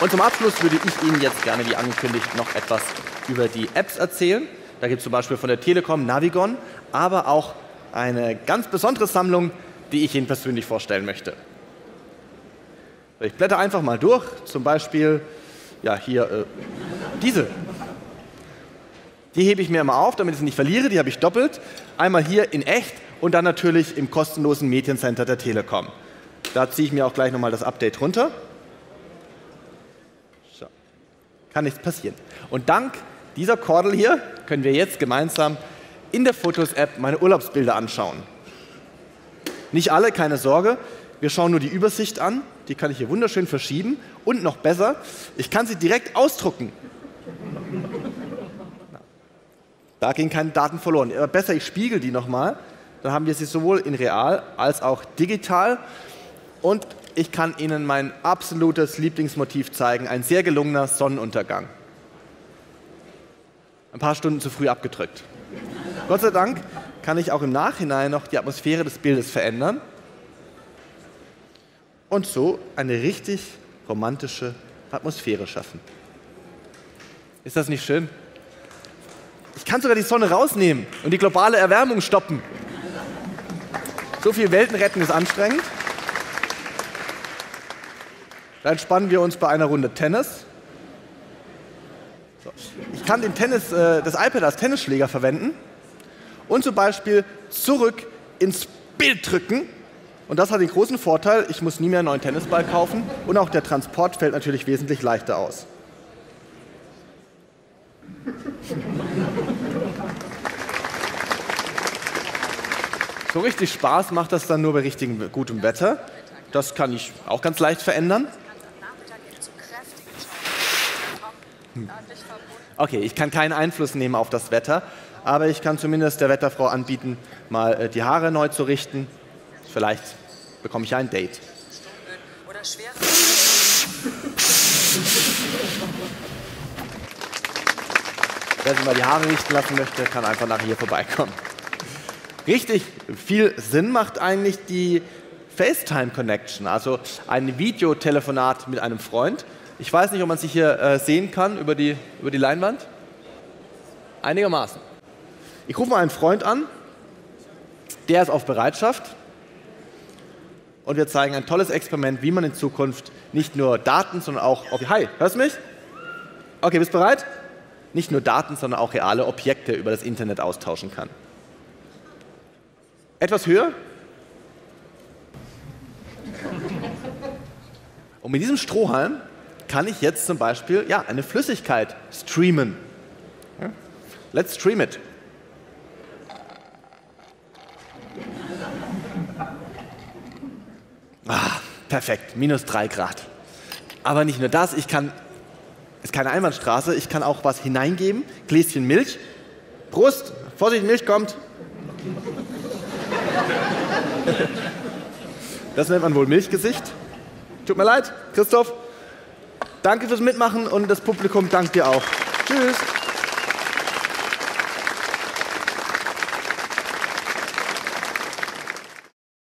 Und zum Abschluss würde ich Ihnen jetzt gerne, wie angekündigt, noch etwas über die Apps erzählen. Da gibt es zum Beispiel von der Telekom Navigon, aber auch eine ganz besondere Sammlung, die ich Ihnen persönlich vorstellen möchte. Ich blätter einfach mal durch, zum Beispiel ja, hier äh, diese. Die hebe ich mir immer auf, damit ich sie nicht verliere. Die habe ich doppelt. Einmal hier in echt und dann natürlich im kostenlosen Mediencenter der Telekom. Da ziehe ich mir auch gleich nochmal das Update runter. So. Kann nichts passieren. Und dank dieser Kordel hier können wir jetzt gemeinsam in der Fotos-App meine Urlaubsbilder anschauen. Nicht alle, keine Sorge. Wir schauen nur die Übersicht an. Die kann ich hier wunderschön verschieben. Und noch besser, ich kann sie direkt ausdrucken. Da gehen keine Daten verloren. Aber besser, ich spiegel die nochmal. Dann haben wir sie sowohl in real als auch digital. Und ich kann Ihnen mein absolutes Lieblingsmotiv zeigen. Ein sehr gelungener Sonnenuntergang. Ein paar Stunden zu früh abgedrückt. Gott sei Dank kann ich auch im Nachhinein noch die Atmosphäre des Bildes verändern und so eine richtig romantische Atmosphäre schaffen. Ist das nicht schön? Ich kann sogar die Sonne rausnehmen und die globale Erwärmung stoppen. So viel Welten retten ist anstrengend. Da entspannen wir uns bei einer Runde Tennis. So. Ich kann den Tennis, äh, das iPad als Tennisschläger verwenden und zum Beispiel zurück ins Bild drücken. Und das hat den großen Vorteil, ich muss nie mehr einen neuen Tennisball kaufen und auch der Transport fällt natürlich wesentlich leichter aus. So richtig Spaß macht das dann nur bei richtigem gutem Wetter. Das kann ich auch ganz leicht verändern. Okay, ich kann keinen Einfluss nehmen auf das Wetter, aber ich kann zumindest der Wetterfrau anbieten, mal äh, die Haare neu zu richten. Vielleicht bekomme ich ein Date. Wer sich mal die Haare richten lassen möchte, kann einfach nachher hier vorbeikommen. Richtig viel Sinn macht eigentlich die FaceTime Connection, also ein Videotelefonat mit einem Freund. Ich weiß nicht, ob man sich hier äh, sehen kann über die, über die Leinwand. Einigermaßen. Ich rufe mal einen Freund an, der ist auf Bereitschaft und wir zeigen ein tolles Experiment, wie man in Zukunft nicht nur Daten, sondern auch. Hi, hörst du mich? Okay, bist bereit? Nicht nur Daten, sondern auch reale Objekte über das Internet austauschen kann. Etwas höher? Und mit diesem Strohhalm kann ich jetzt zum Beispiel ja, eine Flüssigkeit streamen. Let's stream it. Ah, perfekt, minus drei Grad. Aber nicht nur das, ich kann, ist keine Einbahnstraße, ich kann auch was hineingeben, Gläschen Milch. Prost, Vorsicht, Milch kommt. Das nennt man wohl Milchgesicht. Tut mir leid, Christoph. Danke fürs Mitmachen und das Publikum dankt dir auch. Tschüss.